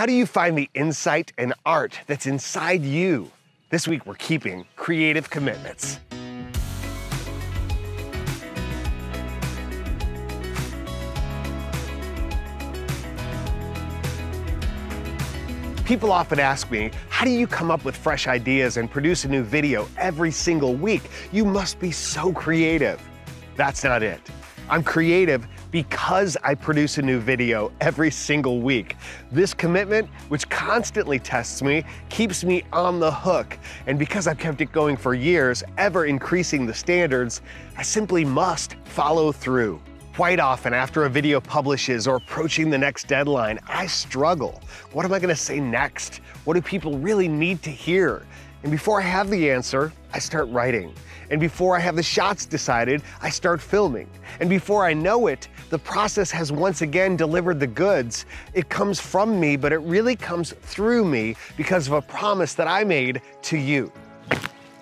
How do you find the insight and art that's inside you? This week we're keeping creative commitments. People often ask me, how do you come up with fresh ideas and produce a new video every single week? You must be so creative. That's not it. I'm creative because I produce a new video every single week. This commitment, which constantly tests me, keeps me on the hook. And because I've kept it going for years, ever increasing the standards, I simply must follow through. Quite often, after a video publishes or approaching the next deadline, I struggle. What am I gonna say next? What do people really need to hear? And before I have the answer, I start writing. And before I have the shots decided, I start filming. And before I know it, the process has once again delivered the goods. It comes from me, but it really comes through me because of a promise that I made to you.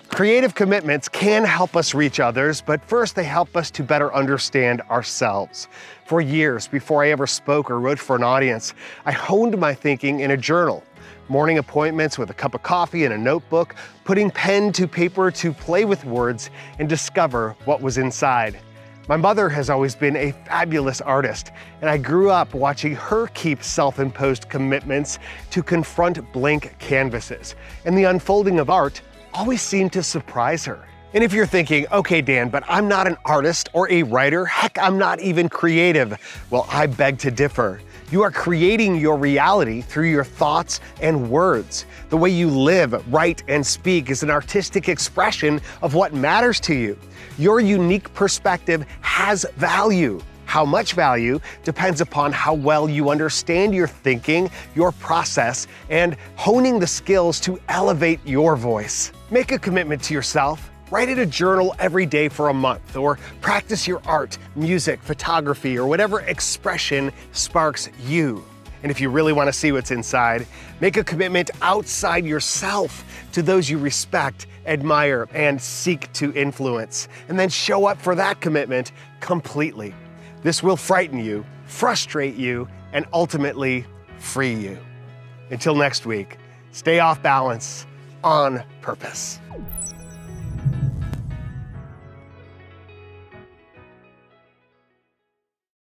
Creative commitments can help us reach others, but first they help us to better understand ourselves. For years, before I ever spoke or wrote for an audience, I honed my thinking in a journal. Morning appointments with a cup of coffee and a notebook, putting pen to paper to play with words and discover what was inside. My mother has always been a fabulous artist, and I grew up watching her keep self imposed commitments to confront blank canvases. And the unfolding of art always seemed to surprise her. And if you're thinking, okay, Dan, but I'm not an artist or a writer, heck, I'm not even creative, well, I beg to differ. You are creating your reality through your thoughts and words. The way you live, write, and speak is an artistic expression of what matters to you. Your unique perspective has value. How much value depends upon how well you understand your thinking, your process, and honing the skills to elevate your voice. Make a commitment to yourself. Write in a journal every day for a month, or practice your art, music, photography, or whatever expression sparks you. And if you really want to see what's inside, make a commitment outside yourself to those you respect, admire, and seek to influence. And then show up for that commitment completely. This will frighten you, frustrate you, and ultimately free you. Until next week, stay off balance on purpose.